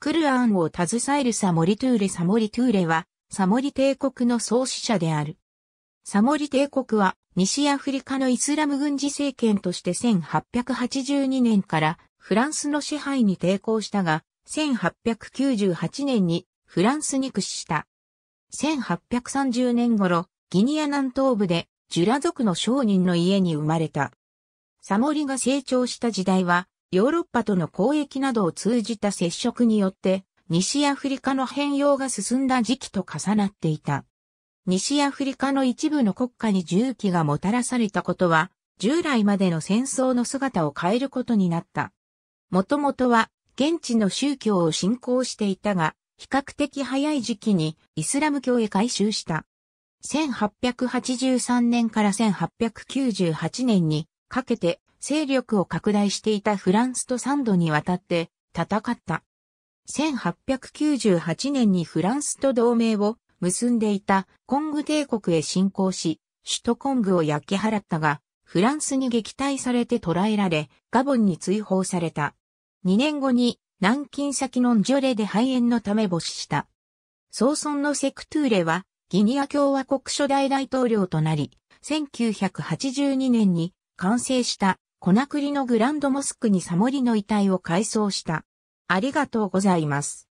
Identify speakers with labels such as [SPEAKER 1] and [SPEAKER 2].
[SPEAKER 1] クルアンを携えるサモリトゥーレ・サモリトゥーレは、サモリ帝国の創始者である。サモリ帝国は、西アフリカのイスラム軍事政権として1882年からフランスの支配に抵抗したが、1898年にフランスに屈した。1830年頃、ギニア南東部でジュラ族の商人の家に生まれた。サモリが成長した時代は、ヨーロッパとの交易などを通じた接触によって、西アフリカの変容が進んだ時期と重なっていた。西アフリカの一部の国家に重機がもたらされたことは、従来までの戦争の姿を変えることになった。もともとは、現地の宗教を信仰していたが、比較的早い時期にイスラム教へ改宗した。1883年から1898年にかけて勢力を拡大していたフランスと3度にわたって戦った。1898年にフランスと同盟を結んでいたコング帝国へ侵攻し、首都コングを焼き払ったが、フランスに撃退されて捕らえられ、ガボンに追放された。2年後に南京先のンジョレで肺炎のため没した。早々のセクトゥーレは、ギニア共和国初代大統領となり、1982年に完成したコナクリのグランドモスクにサモリの遺体を改装した。ありがとうございます。